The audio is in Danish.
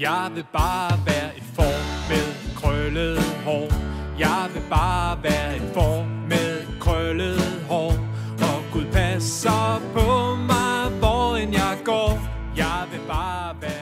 Jeg vil bare være et form med krøllet hår. Jeg vil bare være et form med krøllet hår. Og Gud passer på mig, hvor end jeg går. Jeg vil bare være